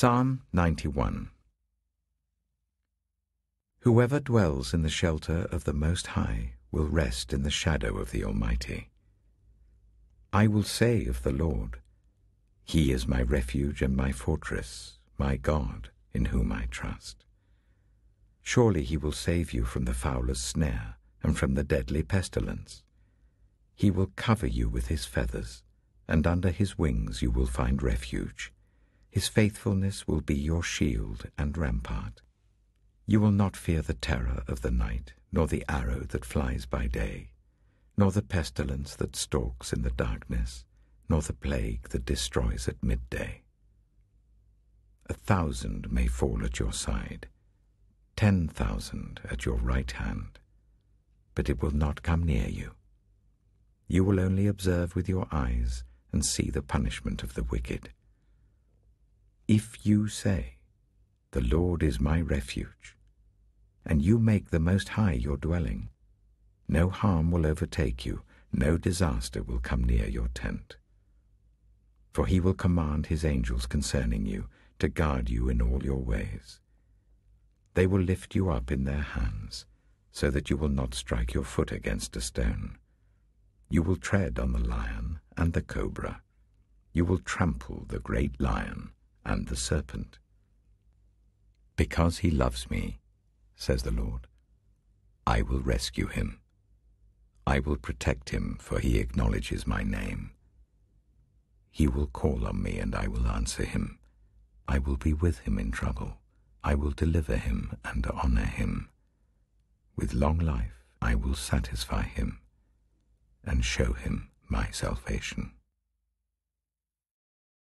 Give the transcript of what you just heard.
Psalm 91 Whoever dwells in the shelter of the Most High will rest in the shadow of the Almighty. I will say of the Lord, He is my refuge and my fortress, my God, in whom I trust. Surely he will save you from the fowler's snare and from the deadly pestilence. He will cover you with his feathers, and under his wings you will find refuge. His faithfulness will be your shield and rampart. You will not fear the terror of the night, nor the arrow that flies by day, nor the pestilence that stalks in the darkness, nor the plague that destroys at midday. A thousand may fall at your side, ten thousand at your right hand, but it will not come near you. You will only observe with your eyes and see the punishment of the wicked. If you say, The Lord is my refuge, and you make the Most High your dwelling, no harm will overtake you, no disaster will come near your tent. For he will command his angels concerning you to guard you in all your ways. They will lift you up in their hands, so that you will not strike your foot against a stone. You will tread on the lion and the cobra. You will trample the great lion and the serpent. Because he loves me, says the Lord, I will rescue him. I will protect him, for he acknowledges my name. He will call on me, and I will answer him. I will be with him in trouble. I will deliver him and honor him. With long life I will satisfy him and show him my salvation.